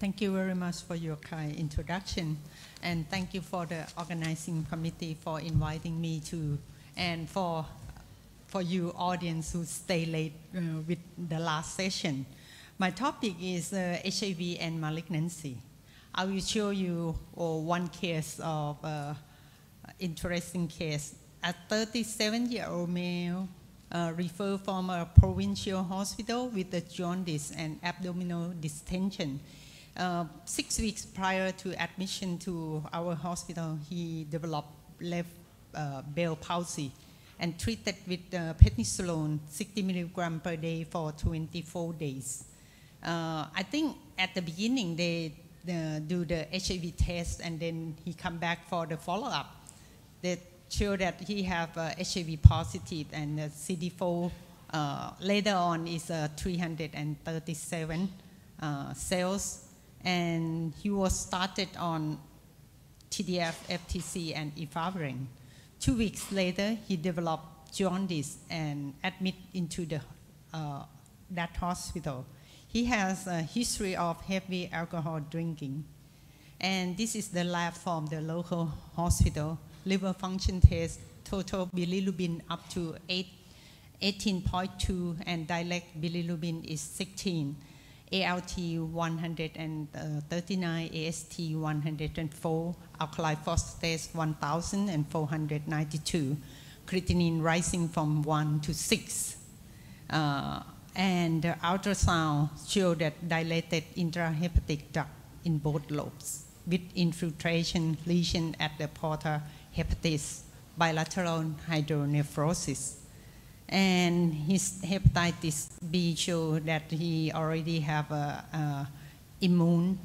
Thank you very much for your kind introduction. And thank you for the organizing committee for inviting me to, and for, for you audience who stay late uh, with the last session. My topic is uh, HIV and malignancy. I will show you oh, one case of uh, interesting case. A 37-year-old male uh, referred from a provincial hospital with a jaundice and abdominal distension uh, six weeks prior to admission to our hospital, he developed left uh, bell palsy and treated with uh, prednisolone 60 milligram per day for 24 days. Uh, I think at the beginning they uh, do the HIV test and then he come back for the follow-up. They show that he have HIV positive and CD4 later on is 337 cells and he was started on TDF, FTC, and efavirenz. Two weeks later, he developed jaundice and admit into the, uh, that hospital. He has a history of heavy alcohol drinking. And this is the lab from the local hospital. Liver function test, total bilirubin up to 8, 18.2, and direct bilirubin is 16 ALT 139, AST 104, alkaline phosphatase 1492, creatinine rising from 1 to 6. Uh, and the ultrasound showed that dilated intrahepatic duct in both lobes with infiltration lesion at the porta hepatis, bilateral hydronephrosis and his hepatitis B showed that he already have a, a immune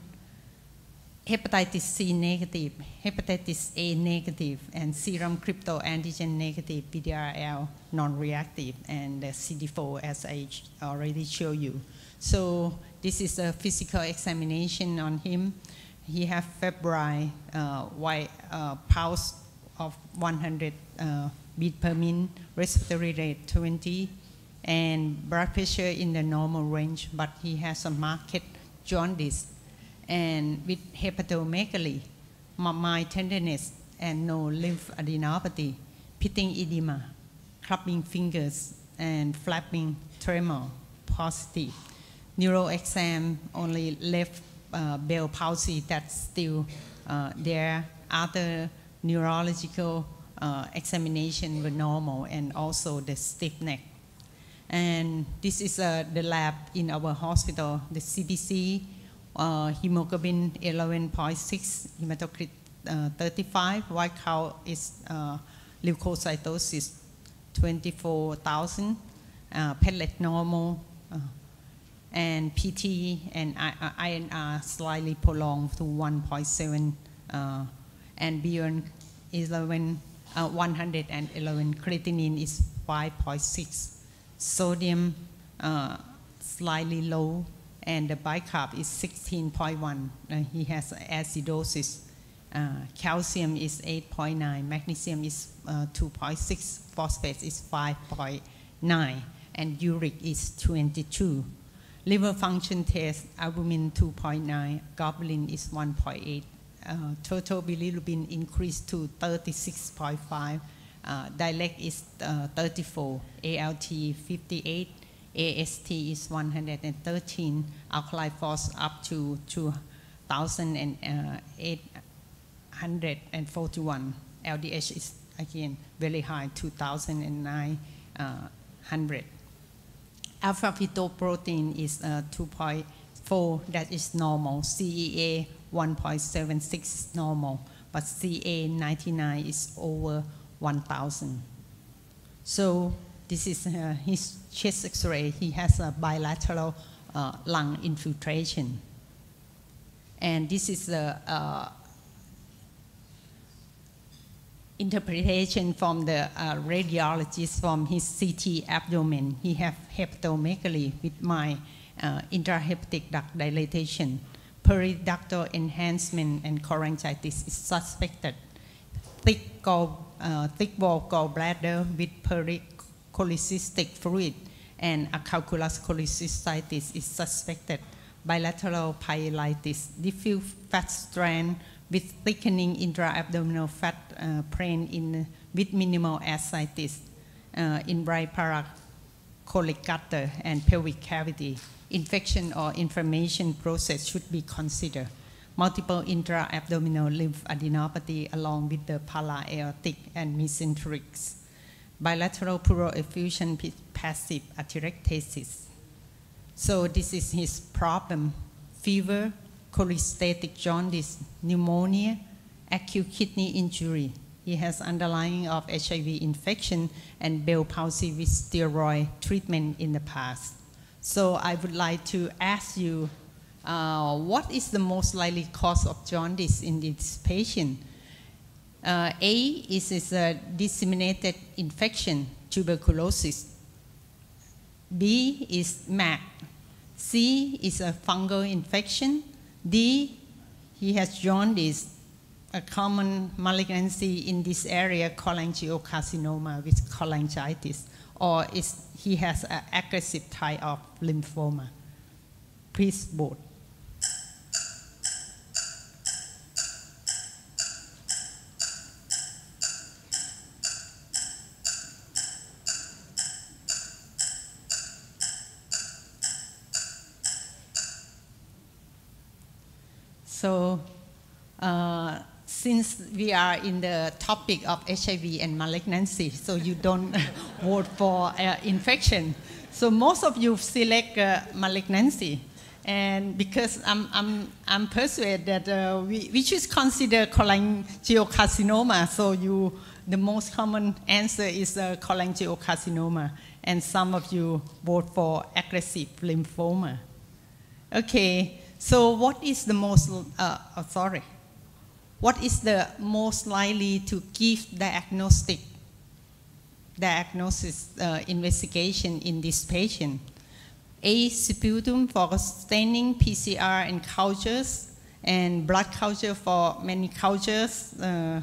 hepatitis C negative, hepatitis A negative, and serum cryptoantigen negative, VDRL non-reactive, and the CD4 as I already showed you. So this is a physical examination on him. He have febrile uh, white uh, pulse of 100 uh, beat per minute, respiratory rate 20, and blood pressure in the normal range, but he has a marked jaundice and with hepatomegaly, my tenderness, and no lymphadenopathy, pitting edema, clubbing fingers, and flapping tremor, positive. Neuro exam only left uh, bell palsy that's still uh, there. Other neurological uh, examination were normal and also the stiff neck. And this is uh, the lab in our hospital, the CBC, uh, hemoglobin 11.6, hematocrit uh, 35, white count is uh, leukocytosis 24,000, uh, platelet normal, uh, and PT and INR slightly prolonged to 1.7, and BUN 11 uh, 111. Creatinine is 5.6. Sodium uh, slightly low, and the bicarb is 16.1. Uh, he has acidosis. Uh, calcium is 8.9. Magnesium is uh, 2.6. Phosphate is 5.9. And uric is 22. Liver function test, albumin 2.9, globulin is 1.8, uh, total bilirubin increased to 36.5. Uh, direct is uh, 34, ALT 58, AST is 113, alkaline phos up to 2,841. LDH is again very high, 2,900. Alpha fetoprotein is uh, 2.4, that is normal. CEA 1.76 is normal, but CA99 is over 1,000. So this is uh, his chest x-ray. He has a bilateral uh, lung infiltration. And this is the uh, interpretation from the uh, radiologist from his CT abdomen. He have hepatomegaly with my uh, intrahepatic duct dilatation periductal enhancement and cholangitis is suspected. Thick, gall, uh, thick wall gallbladder with pericholecystic fluid and acalculous cholecystitis is suspected. bilateral pyelitis, diffuse fat strand with thickening intra-abdominal fat uh, plane in, with minimal ascites uh, in right paracolic gutter and pelvic cavity. Infection or inflammation process should be considered. Multiple intra-abdominal lymphadenopathy along with the para-aortic and mesenterics. Bilateral pleural effusion passive atelectasis. So this is his problem. Fever, cholestatic jaundice, pneumonia, acute kidney injury. He has underlying of HIV infection and Bell palsy with steroid treatment in the past. So I would like to ask you, uh, what is the most likely cause of jaundice in this patient? Uh, a is, is a disseminated infection, tuberculosis. B is MAC. C is a fungal infection. D, he has jaundice, a common malignancy in this area, cholangiocarcinoma with cholangitis, or is, he has an aggressive type of lymphoma. Please vote. So, uh, since we are in the topic of HIV and malignancy, so you don't vote for uh, infection. So most of you select uh, malignancy. And because I'm, I'm, I'm persuaded that uh, we, we should consider cholangiocarcinoma, so you, the most common answer is uh, cholangiocarcinoma, and some of you vote for aggressive lymphoma. Okay, so what is the most, uh, oh, sorry, what is the most likely to give diagnostic, diagnosis uh, investigation in this patient? A, sputum for staining PCR and cultures, and blood culture for many cultures, uh,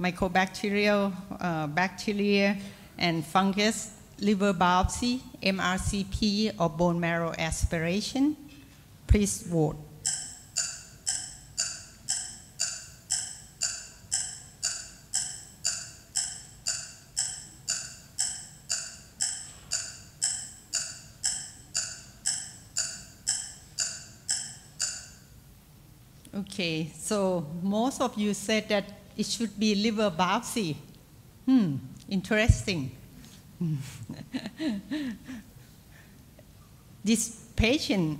mycobacterial, uh, bacteria, and fungus, liver biopsy, MRCP, or bone marrow aspiration. Please vote. Okay, so most of you said that it should be liver biopsy. Hmm, interesting. this patient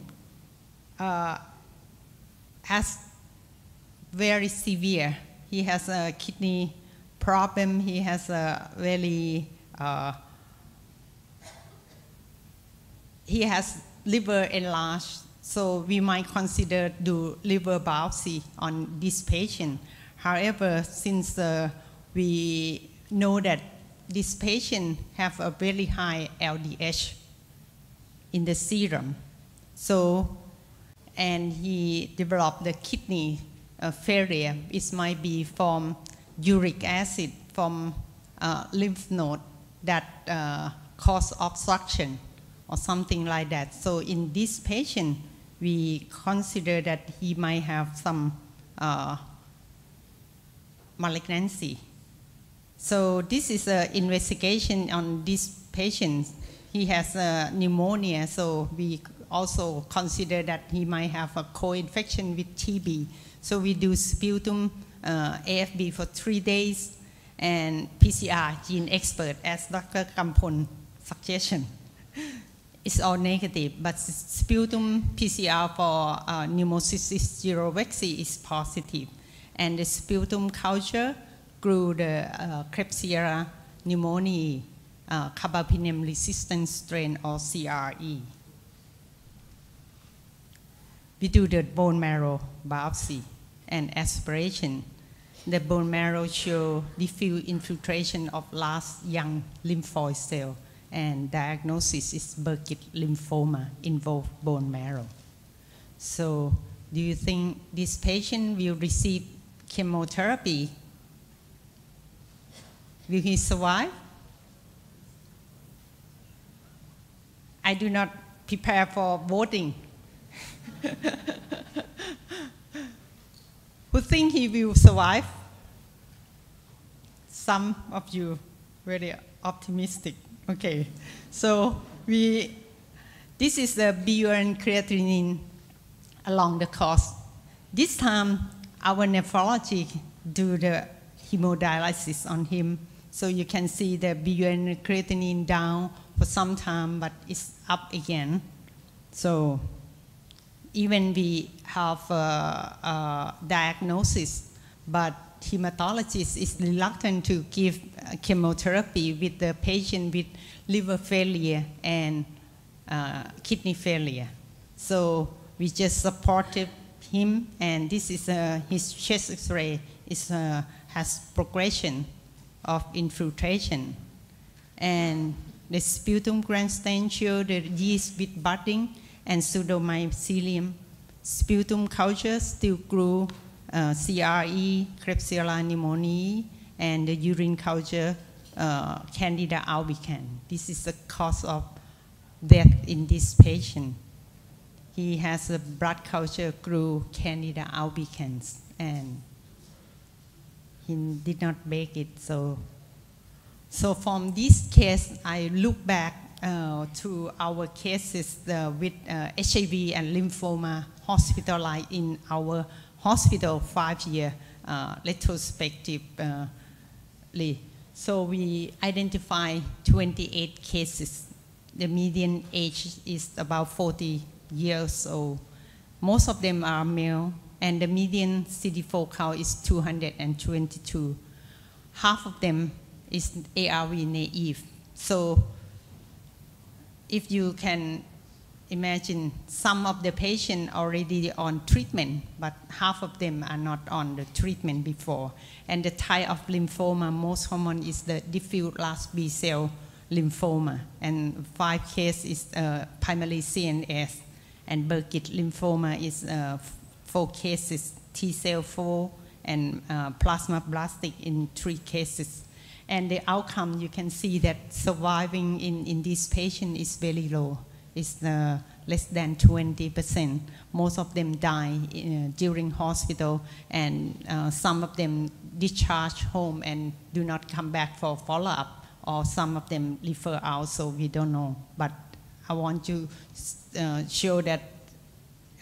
uh, has very severe. He has a kidney problem. He has a really uh, he has liver enlarged so we might consider do liver biopsy on this patient. However, since uh, we know that this patient have a very high LDH in the serum, so and he developed the kidney uh, failure. It might be from uric acid from uh, lymph node that uh, cause obstruction or something like that. So in this patient, we consider that he might have some uh, malignancy. So this is an investigation on this patient. He has a pneumonia, so we also consider that he might have a co-infection with TB. So we do sputum uh, AFB for three days and PCR GeneXpert as Dr. Kampon suggestion it's all negative, but sputum PCR for uh, pneumocystis jirovecii is positive. And the sputum culture grew the uh, Klebsiella pneumoniae uh, carbapenem resistant strain or CRE. We do the bone marrow biopsy and aspiration. The bone marrow show diffuse infiltration of last young lymphoid cell and diagnosis is Burkitt lymphoma involved bone marrow. So do you think this patient will receive chemotherapy? Will he survive? I do not prepare for voting. Who think he will survive? Some of you very optimistic. Okay, so we, this is the BUN creatinine along the course. This time, our nephrology do the hemodialysis on him. So you can see the BUN creatinine down for some time, but it's up again. So even we have a, a diagnosis, but hematologist is reluctant to give chemotherapy with the patient with liver failure and uh, kidney failure. So we just supported him, and this is uh, his chest X-ray is uh, has progression of infiltration, and the sputum gram stain show the yeast with budding and pseudomycelium. Sputum culture still grew uh, CRE, Klebsiella pneumoniae, and the urine culture, uh, Candida albicans. This is the cause of death in this patient. He has a blood culture grew Candida albicans, and he did not make it. So, so from this case, I look back uh, to our cases uh, with uh, HIV and lymphoma hospitalized in our hospital five-year uh, So we identify 28 cases. The median age is about 40 years old. Most of them are male, and the median CD4 count is 222. Half of them is ARV naive. So if you can imagine some of the patients already on treatment, but half of them are not on the treatment before. And the type of lymphoma most common is the diffuse large B cell lymphoma. And five cases is uh, primary CNS. And Burkitt lymphoma is uh, four cases, T cell four, and uh, plasmablastic in three cases. And the outcome, you can see that surviving in, in this patient is very low. It's uh, less than 20%. Most of them die uh, during hospital, and uh, some of them discharge home and do not come back for follow-up, or some of them refer out, so we don't know. But I want to uh, show that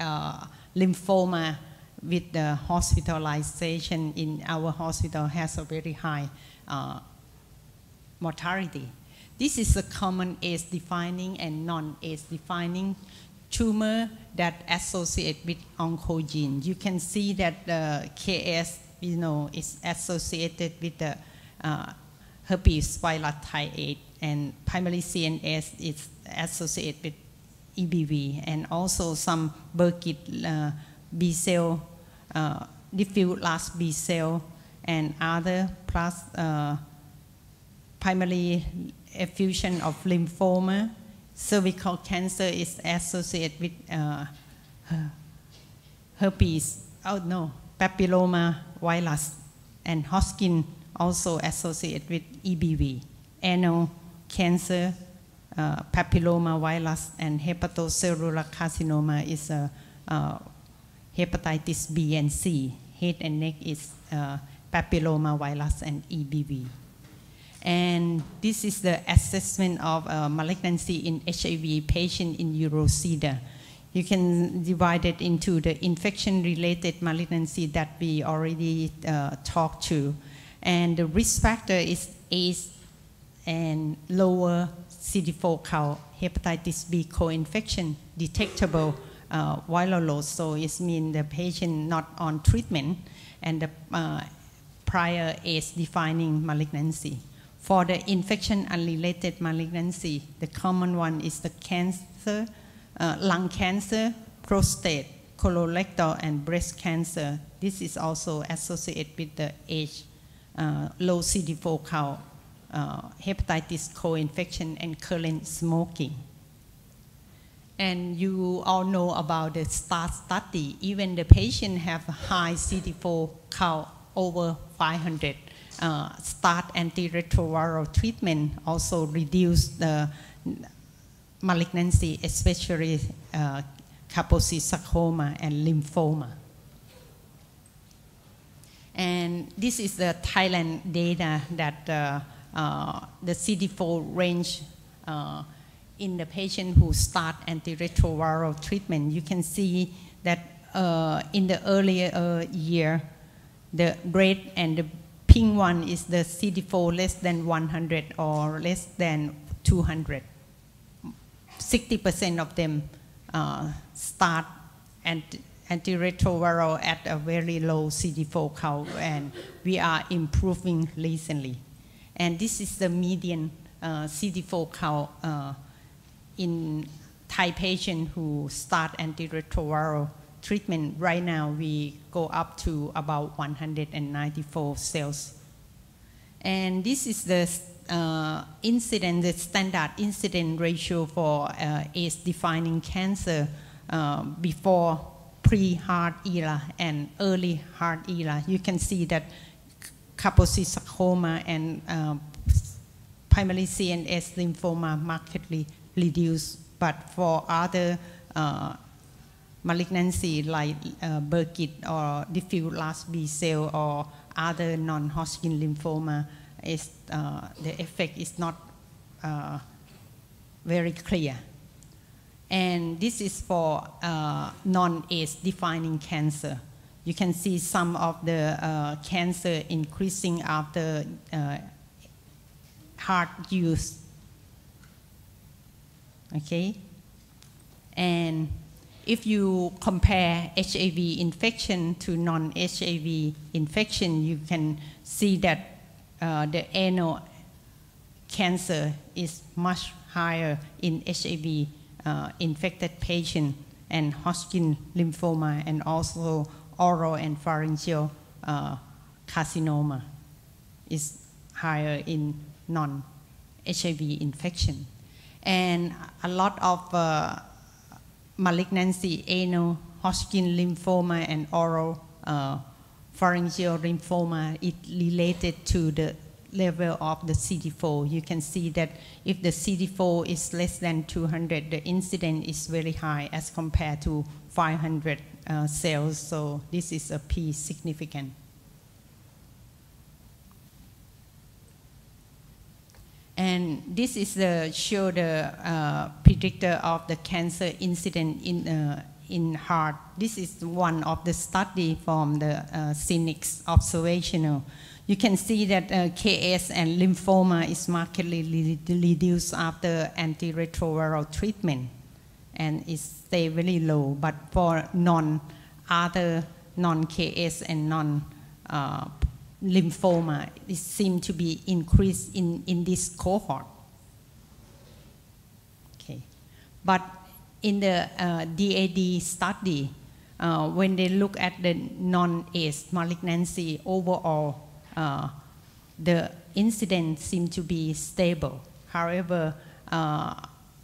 uh, lymphoma with the hospitalization in our hospital has a very high uh, mortality. This is a common AIDS-defining and non-AIDS-defining tumor that associate with oncogene. You can see that the KS, you know, is associated with the uh, herpes virus type 8 and primary CNS is associated with EBV and also some Burkitt uh, B cell, uh, diffuse large B cell and other plus uh, primary effusion of lymphoma. Cervical cancer is associated with uh, herpes, oh no, papilloma virus, and Hodgkin also associated with EBV. Anal cancer, uh, papilloma virus, and hepatocellular carcinoma is a uh, uh, hepatitis B and C. Head and neck is uh, papilloma virus and EBV. And this is the assessment of uh, malignancy in HIV patient in EuroSIDA. You can divide it into the infection-related malignancy that we already uh, talked to. And the risk factor is age and lower CD4 count, hepatitis B co-infection, detectable uh, viral load. So it means the patient not on treatment and the uh, prior AIDS-defining malignancy. For the infection unrelated malignancy, the common one is the cancer, uh, lung cancer, prostate, colorectal, and breast cancer. This is also associated with the age, uh, low CD4 count, uh, hepatitis co-infection, and current smoking. And you all know about the START study. Even the patient have high CD4 count over 500 uh, start antiretroviral treatment also reduce the malignancy, especially uh, Kaposi sarcoma and lymphoma. And this is the Thailand data that uh, uh, the CD4 range uh, in the patient who start antiretroviral treatment. You can see that uh, in the earlier uh, year, the red and the pink one is the CD4 less than 100 or less than 200. 60% of them uh, start anti antiretroviral at a very low CD4 count, and we are improving recently. And this is the median uh, CD4 count uh, in Thai patient who start antiretroviral treatment. Right now, we go up to about 194 cells. And this is the uh, incident, the standard incident ratio for uh, AIDS-defining cancer uh, before pre-HAART era and early heart era. You can see that Kaposi sarcoma and uh, primary CNS lymphoma markedly reduced, but for other uh, malignancy like uh, Burkitt or diffuse large B cell or other non-Hodgkin lymphoma, is, uh, the effect is not uh, very clear. And this is for uh, non-AIDS defining cancer. You can see some of the uh, cancer increasing after uh, HAART use. Okay? And if you compare HIV infection to non-HIV infection, you can see that uh, the anal cancer is much higher in HIV uh, infected patient and Hodgkin lymphoma and also oral and pharyngeal uh, carcinoma is higher in non-HIV infection. And a lot of uh, malignancy, anal, Hodgkin lymphoma, and oral uh, pharyngeal lymphoma is related to the level of the CD4. You can see that if the CD4 is less than 200, the incidence is very high as compared to 500 uh, cells. So this is a P significant. And this is the show the uh, predictor of the cancer incident in uh, in HAART. This is one of the study from the uh, CNICS observational you can see that uh, KS and lymphoma is markedly reduced after antiretroviral treatment and it stay very low. But for non other non-KS and non uh, lymphoma, it seems to be increased in, in this cohort. Okay, but in the uh, DAD study, uh, when they look at the non-AIDS malignancy overall, uh, the incidence seemed to be stable. However, uh,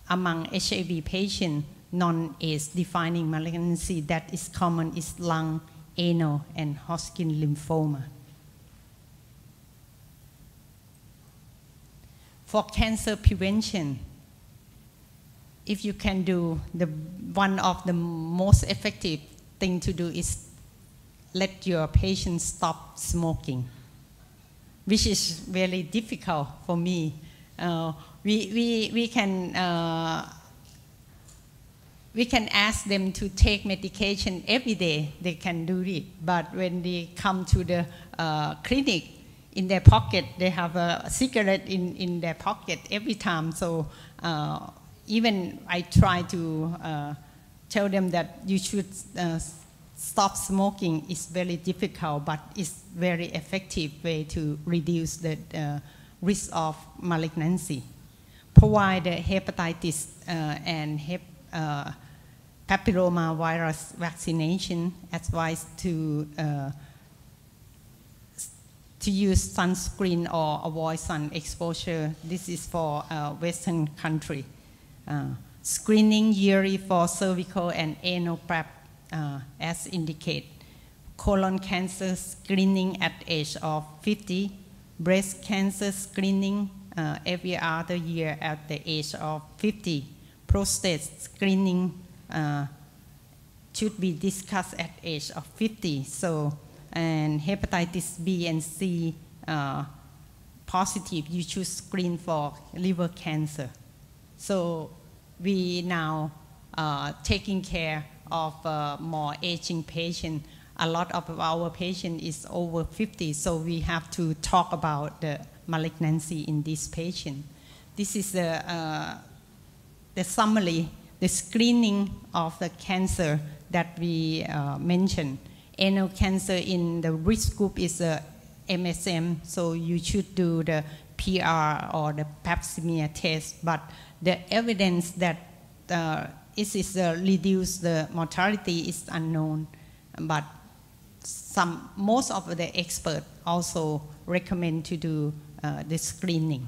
among HIV patients, non-AIDS defining malignancy that is common is lung, anal, and Hodgkin lymphoma. For cancer prevention, if you can do the one of the most effective thing to do is let your patients stop smoking which is really difficult for me. Uh, we, we, we, can, uh, we can ask them to take medication every day, they can do it. But when they come to the uh, clinic, in their pocket, they have a cigarette in, in their pocket every time. So uh, even I try to uh, tell them that you should uh, stop smoking is very difficult, but it's very effective way to reduce the uh, risk of malignancy. Provide hepatitis uh, and hep, uh, papilloma virus vaccination, advice to to use sunscreen or avoid sun exposure. This is for uh, Western country. Uh, screening yearly for cervical and anal prep uh, as indicate colon cancer screening at age of 50, breast cancer screening uh, every other year at the age of 50, prostate screening uh, should be discussed at age of 50. So, and hepatitis B and C uh, positive, you should screen for liver cancer. So we now uh, taking care of uh, more aging patient. A lot of our patient is over 50, so we have to talk about the malignancy in this patient. This is the, uh, the summary, the screening of the cancer that we uh, mentioned. Anal cancer in the risk group is a MSM, so you should do the PR or the pap smear test, but the evidence that uh, it is uh, reduce the mortality is unknown, but some most of the experts also recommend to do uh, the screening.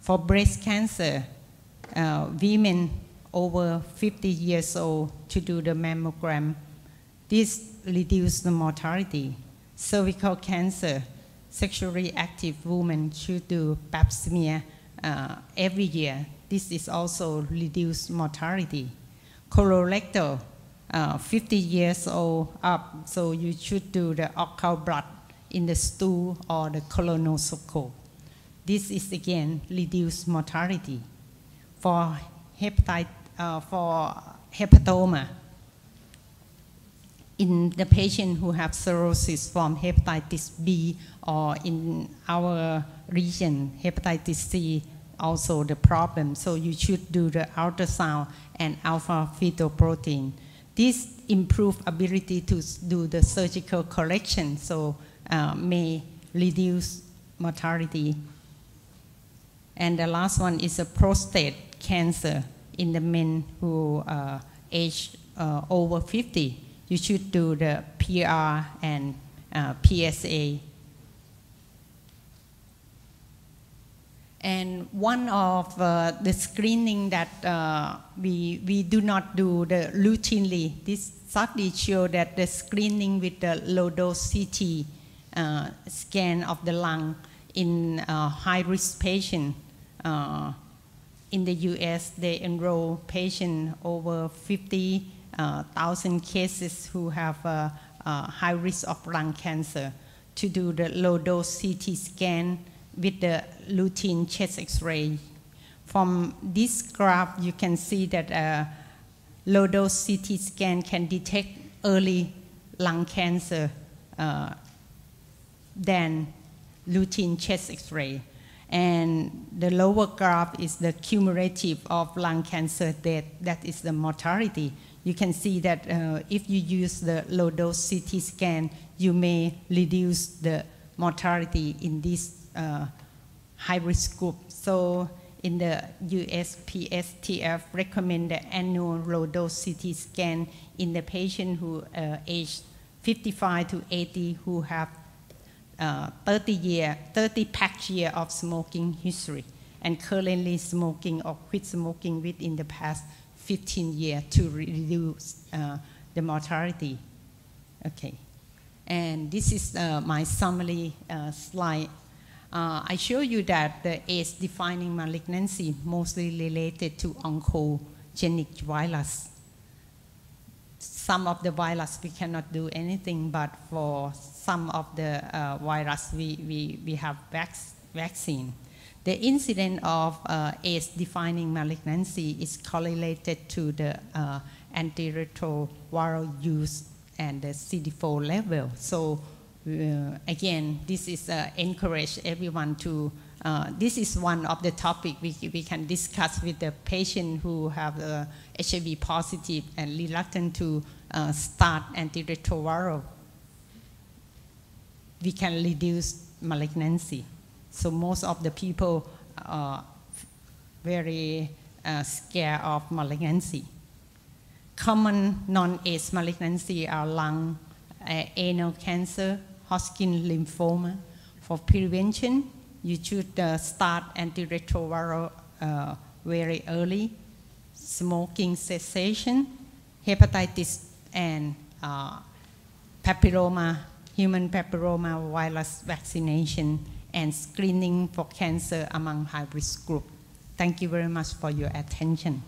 For breast cancer, uh, women over 50 years old to do the mammogram. This reduce the mortality. Cervical cancer, sexually active women should do pap smear uh, every year. This is also reduce mortality. Colorectal, uh, 50 years old up, so you should do the occult blood in the stool or the colonoscope. This is again reduce mortality. For hepatitis, uh, for hepatoma, in the patient who have cirrhosis from hepatitis B or in our region, hepatitis C, also the problem. So you should do the ultrasound and alpha fetoprotein. This improve ability to do the surgical correction, so uh, may reduce mortality. And the last one is a prostate cancer in the men who uh, age uh, over 50 you should do the PR and uh, PSA. And one of uh, the screening that uh, we, we do not do the routinely, this study showed that the screening with the low dose CT uh, scan of the lung in high risk patient uh, in the US, they enroll patient over 50 uh, thousand cases who have high risk of lung cancer to do the low dose CT scan with the routine chest X-ray. From this graph, you can see that a low dose CT scan can detect early lung cancer uh, than routine chest X-ray. And the lower graph is the cumulative of lung cancer death, that is the mortality you can see that uh, if you use the low dose CT scan, you may reduce the mortality in this uh, high risk group. So in the USPSTF recommend the annual low dose CT scan in the patient who uh, age 55 to 80 who have uh, 30 year, 30 pack year of smoking history and currently smoking or quit smoking within the past 15 years to reduce uh, the mortality. Okay. And this is uh, my summary uh, slide. Uh, I show you that the AIDS-defining malignancy mostly related to oncogenic virus. Some of the virus we cannot do anything, but for some of the uh, virus we, we, we have vac vaccine. The incidence of uh, AIDS-defining malignancy is correlated to the uh, antiretroviral use and the CD4 level. So uh, again, this is uh, encourage everyone to, uh, this is one of the topic we, we can discuss with the patient who have uh, HIV positive and reluctant to uh, start antiretroviral. We can reduce malignancy. So most of the people are very uh, scared of malignancy. Common non-AIDS malignancy are lung, uh, anal cancer, Hodgkin lymphoma. For prevention, you should uh, start antiretroviral uh, very early, smoking cessation, hepatitis, and uh, papilloma, human papilloma virus vaccination and screening for cancer among high risk group. Thank you very much for your attention.